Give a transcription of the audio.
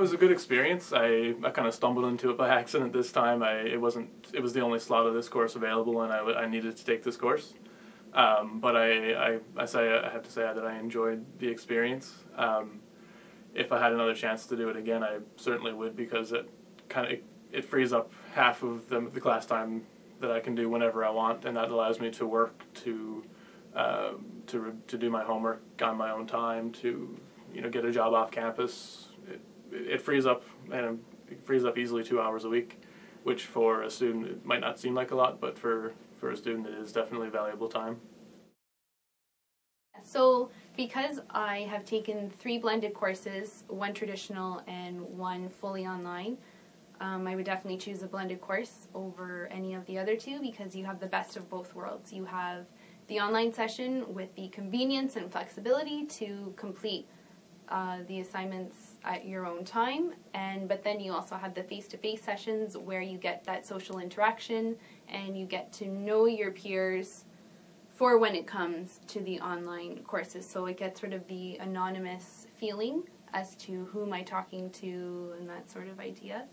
It was a good experience. I, I kind of stumbled into it by accident this time. I it wasn't it was the only slot of this course available, and I, I needed to take this course. Um, but I, I, I say I have to say that I enjoyed the experience. Um, if I had another chance to do it again, I certainly would because it kind of it, it frees up half of the, the class time that I can do whenever I want, and that allows me to work to uh, to to do my homework on my own time, to you know get a job off campus, it frees up and it frees up easily two hours a week, which for a student it might not seem like a lot, but for for a student it is definitely valuable time. So because I have taken three blended courses, one traditional and one fully online, um, I would definitely choose a blended course over any of the other two because you have the best of both worlds. You have the online session with the convenience and flexibility to complete uh, the assignments at your own time and but then you also have the face-to-face sessions where you get that social interaction and you get to know your peers for when it comes to the online courses. So it gets rid of the anonymous feeling as to who am I talking to and that sort of idea